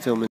Filming.